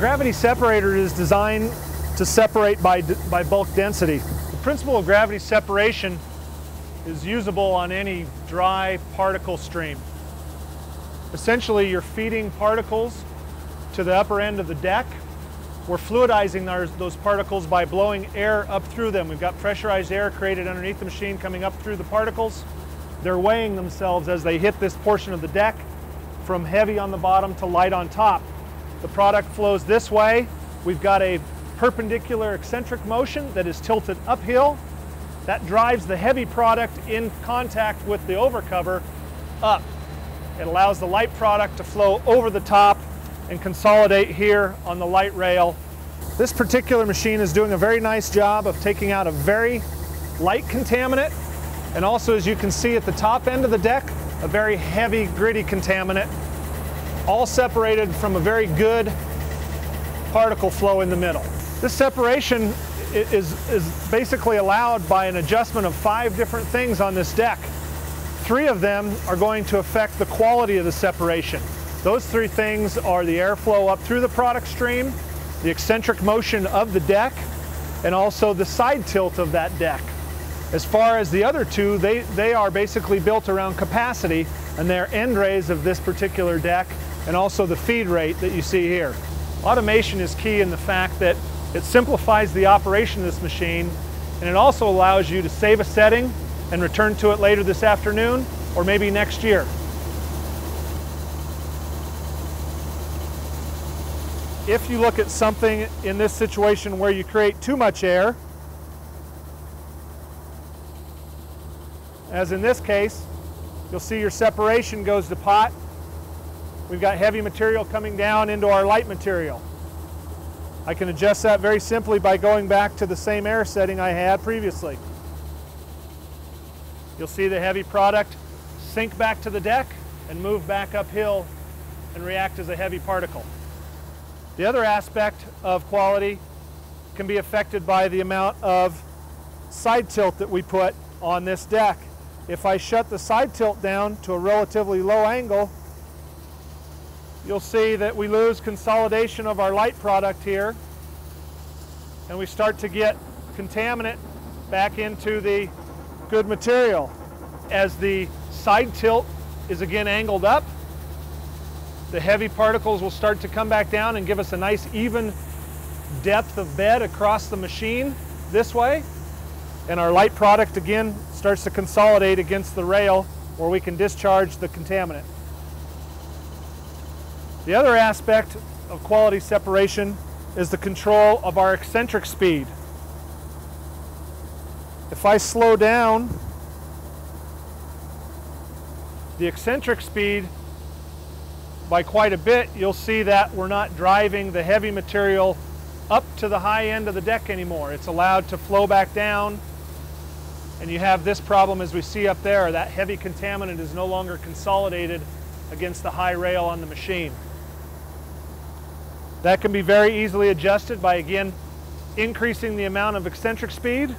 gravity separator is designed to separate by, by bulk density. The principle of gravity separation is usable on any dry particle stream. Essentially, you're feeding particles to the upper end of the deck. We're fluidizing those particles by blowing air up through them. We've got pressurized air created underneath the machine coming up through the particles. They're weighing themselves as they hit this portion of the deck from heavy on the bottom to light on top. The product flows this way. We've got a perpendicular eccentric motion that is tilted uphill. That drives the heavy product in contact with the overcover up. It allows the light product to flow over the top and consolidate here on the light rail. This particular machine is doing a very nice job of taking out a very light contaminant and also as you can see at the top end of the deck, a very heavy gritty contaminant all separated from a very good particle flow in the middle. This separation is, is basically allowed by an adjustment of five different things on this deck. Three of them are going to affect the quality of the separation. Those three things are the airflow up through the product stream, the eccentric motion of the deck, and also the side tilt of that deck. As far as the other two, they, they are basically built around capacity and they're end raise of this particular deck and also the feed rate that you see here. Automation is key in the fact that it simplifies the operation of this machine and it also allows you to save a setting and return to it later this afternoon or maybe next year. If you look at something in this situation where you create too much air, as in this case, you'll see your separation goes to pot We've got heavy material coming down into our light material. I can adjust that very simply by going back to the same air setting I had previously. You'll see the heavy product sink back to the deck and move back uphill and react as a heavy particle. The other aspect of quality can be affected by the amount of side tilt that we put on this deck. If I shut the side tilt down to a relatively low angle, you'll see that we lose consolidation of our light product here and we start to get contaminant back into the good material. As the side tilt is again angled up, the heavy particles will start to come back down and give us a nice even depth of bed across the machine this way. And our light product again starts to consolidate against the rail where we can discharge the contaminant. The other aspect of quality separation is the control of our eccentric speed. If I slow down the eccentric speed by quite a bit, you'll see that we're not driving the heavy material up to the high end of the deck anymore. It's allowed to flow back down and you have this problem as we see up there, that heavy contaminant is no longer consolidated against the high rail on the machine. That can be very easily adjusted by again increasing the amount of eccentric speed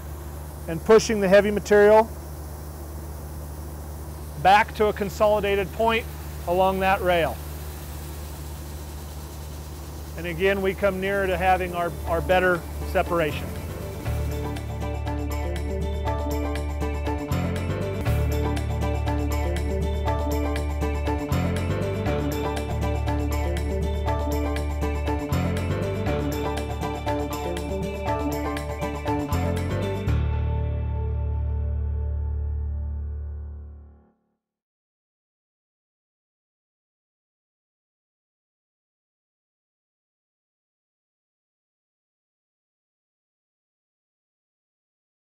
and pushing the heavy material back to a consolidated point along that rail. And again, we come nearer to having our, our better separation.